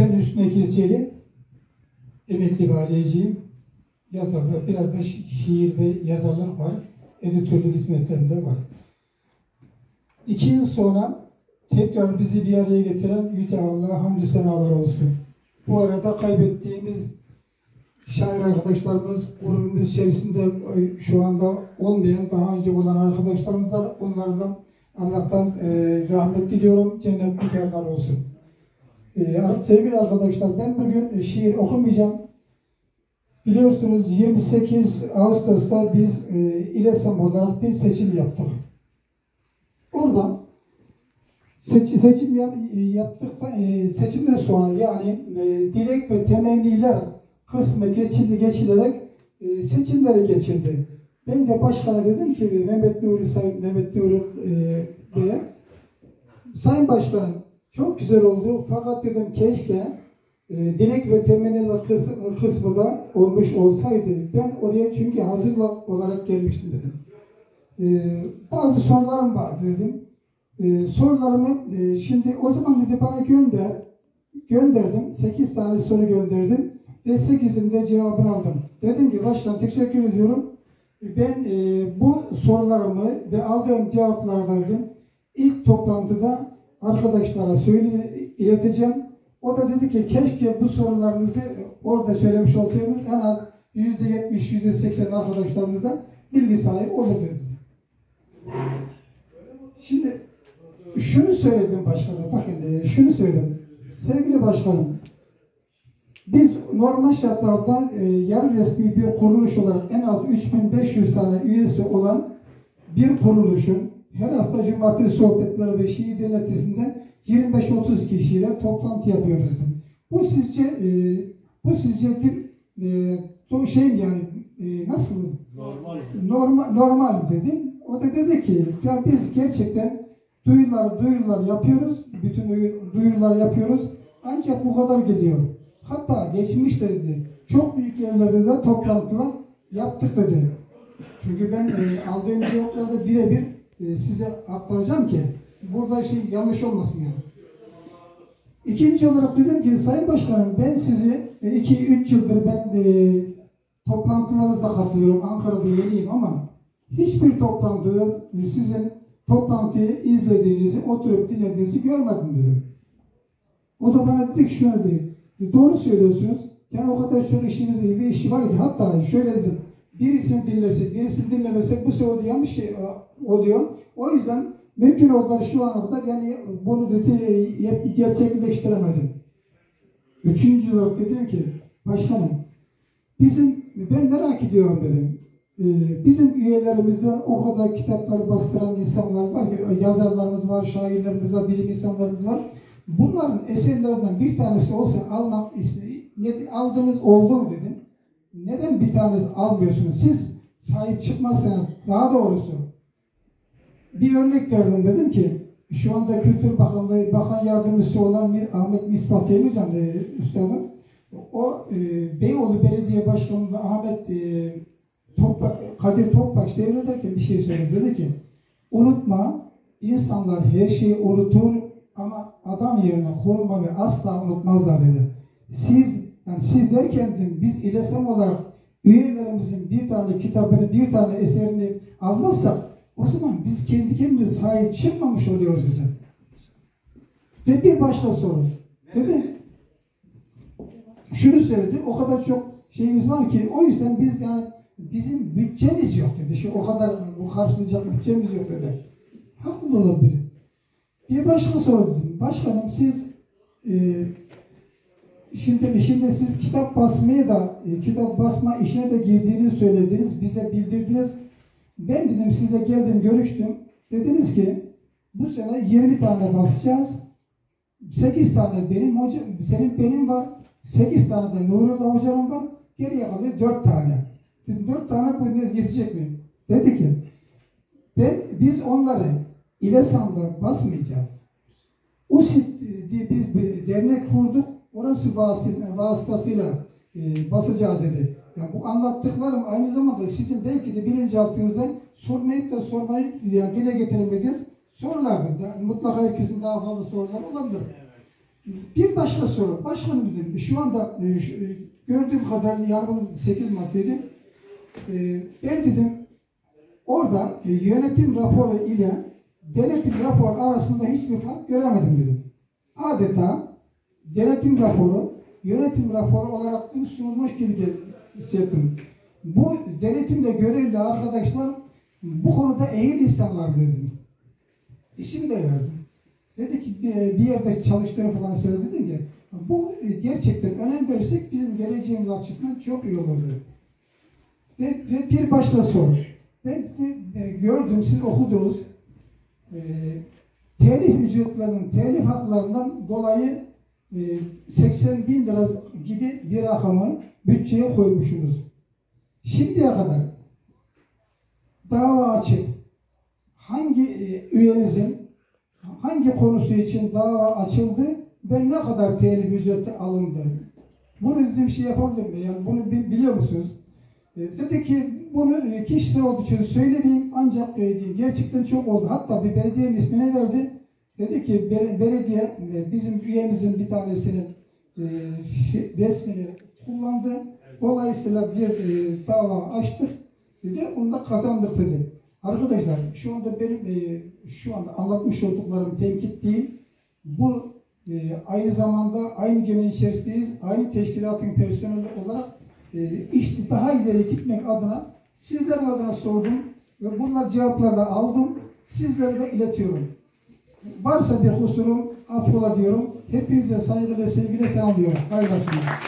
Ben Hüsnü Ekizceli, emekli valiyeciyim. Yazar ve biraz da şi- şiir ve yazarlık var. Editörlük hizmetlerinde var. İki yıl sonra tekrar bizi bir araya getiren Yüce Allah'a hamdü senalar olsun. Bu arada kaybettiğimiz şair arkadaşlarımız grubumuz içerisinde şu anda olmayan daha önce olan arkadaşlarımız var. Onlardan Allah'tan rahmet diliyorum. Cennet mükerrer olsun. E, sevgili arkadaşlar ben bugün e, şiir okumayacağım. Biliyorsunuz 28 Ağustos'ta biz e, İLESAM olarak bir seçim yaptık. Oradan seç, seçim yap, yaptıktan e, seçimden sonra yani e, dilek ve temenniler kısmı geçildi geçilerek e, seçimlere geçildi. Ben de başkana dedim ki Mehmet Nuri Sayın Mehmet Nuri e, Bey'e Sayın Başkanım çok güzel oldu fakat dedim keşke e, dilek ve temenniler kısmı, kısmı da olmuş olsaydı. Ben oraya çünkü hazır olarak gelmiştim dedim. E, bazı sorularım var dedim. E, sorularımı e, şimdi o zaman dedi bana gönder. Gönderdim. 8 tane soru gönderdim. Ve 8'in de cevabını aldım. Dedim ki baştan teşekkür ediyorum. Ben e, bu sorularımı ve aldığım cevapları dedim. İlk toplantıda arkadaşlara söyle ileteceğim. O da dedi ki keşke bu sorularınızı orada söylemiş olsaydınız en az %70, %80 arkadaşlarımızdan bilgi sahibi olur dedi. Şimdi şunu söyledim başkanım, bakın e, şunu söyledim. Sevgili başkanım, biz normal şartlarda e, yarı resmi bir kuruluş olarak en az 3500 tane üyesi olan bir kuruluşun her hafta cumartesi sohbetleri ve şiir dinletisinde 25-30 kişiyle toplantı yapıyoruz. Bu sizce e, bu sizce e, şey mi yani e, nasıl Normal. normal, normal dedim. O da dedi ki ya biz gerçekten duyurular duyurular yapıyoruz. Bütün duyu- duyurular yapıyoruz. Ancak bu kadar geliyor. Hatta geçmişte dedi. Çok büyük yerlerde de toplantılar yaptık dedi. Çünkü ben e, aldığım cevaplarda birebir e, size aktaracağım ki burada şey yanlış olmasın yani. İkinci olarak dedim ki Sayın Başkanım ben sizi 2-3 yıldır ben e, toplantılarınıza katılıyorum. Ankara'da yeniyim ama hiçbir toplantıda sizin toplantıyı izlediğinizi, oturup dinlediğinizi görmedim dedim. O da bana dedi ki şöyle dedi. "E, Doğru söylüyorsunuz. Yani o kadar çok işiniz bir işi var ki hatta şöyle dedim. Birisini dinlesek, birisini dinlemesek bu sefer yanlış şey e, oluyor. O yüzden mümkün olduğu şu ana kadar yani bunu dedi e, gerçekleştiremedim. Üçüncü olarak dedim ki başkanım bizim ben merak ediyorum dedim. Ee, bizim üyelerimizden o kadar kitapları bastıran insanlar var ki yazarlarımız var, şairlerimiz var, bilim insanlarımız var. Bunların eserlerinden bir tanesi olsa almak aldınız oldu mu dedim. Neden bir tanesi almıyorsunuz? Siz sahip çıkmazsanız daha doğrusu bir örnek verdim dedim ki şu anda Kültür Bakanlığı Bakan Yardımcısı olan Ahmet Misbah Demircan e, üstadım o e, Beyoğlu Belediye Başkanı Ahmet e, Topba, Kadir Topbaş devrederken bir şey söyledi. Dedi ki unutma insanlar her şeyi unutur ama adam yerine konulmayı asla unutmazlar dedi. Siz yani siz derken de biz İLESEM olarak üyelerimizin bir tane kitabını, bir tane eserini almazsak o zaman biz kendi kendimize sahip çıkmamış oluyoruz size. Ve bir başka soru. Dedi şunu söyledi. O kadar çok şeyimiz var ki o yüzden biz yani bizim bütçemiz yok dedi. Şu o kadar bu karşılayacak bütçemiz yok dedi. Haklı olabilir. Bir başka soru dedim. Başkanım siz e, şimdi şimdi siz kitap basmaya da e, kitap basma işine de girdiğini söylediniz. Bize bildirdiniz. Ben dedim sizle geldim görüştüm. Dediniz ki bu sene 20 tane basacağız. 8 tane benim hocam, senin benim var. 8 tane de Nurullah hocanın var. Geriye kalıyor 4 tane. Dedim 4 tane bu yetecek mi? Dedi ki ben biz onları İlesan'da basmayacağız. USİT diye biz bir dernek kurduk. Orası vasıtasıyla, vasıtasıyla e, basacağız dedi. Yani bu anlattıklarım aynı zamanda sizin belki de bilinçaltınızda sormayıp da sormayıp yani dile getiremediğiniz sorulardır. Da, mutlaka herkesin daha fazla soruları olabilir. Bir başka soru. Başkanım dedim, şu anda e, şu- e, gördüğüm kadarıyla yargının 8 maddeydi. E, ben dedim orada e, yönetim raporu ile denetim raporu arasında hiçbir fark göremedim dedim. Adeta denetim raporu yönetim raporu olarak sunulmuş gibi de hissettim. Bu denetimde görevli arkadaşlar bu konuda ehil insanlar dedim. İsim de verdim. Dedi ki bir, yerde çalıştığını falan söyledi ki bu gerçekten önem verirsek bizim geleceğimiz açısından çok iyi olur. Ve, ve bir başka soru. Ben de, e, gördüm, siz okudunuz. E, telif ücretlerinin, telif haklarından dolayı 80 bin lira gibi bir rakamı bütçeye koymuşsunuz. Şimdiye kadar dava açıp hangi e, üyenizin hangi konusu için dava açıldı ve ne kadar telif ücreti alındı? Bunu dediğim şey yapabilir mi? Yani bunu bi- biliyor musunuz? E, dedi ki bunu e, kişisel olduğu için söylemeyeyim ancak e, gerçekten çok oldu. Hatta bir belediyenin ismini verdi. Dedi ki "Bel- belediye e, bizim üyemizin bir tanesinin e, resmini kullandı. Dolayısıyla bir e, dava açtık ve onu da kazandık dedi. Arkadaşlar şu anda benim e, şu anda anlatmış olduklarım tenkit değil. Bu e, aynı zamanda aynı geminin içerisindeyiz. Aynı teşkilatın personeli olarak e, işte daha ileri gitmek adına sizlerin adına sordum ve bunlar cevapları da aldım. Sizlere de iletiyorum. Varsa bir kusurum affola diyorum. Hepinize saygı ve sevgiyle selamlıyorum. Hayırlı akşamlar.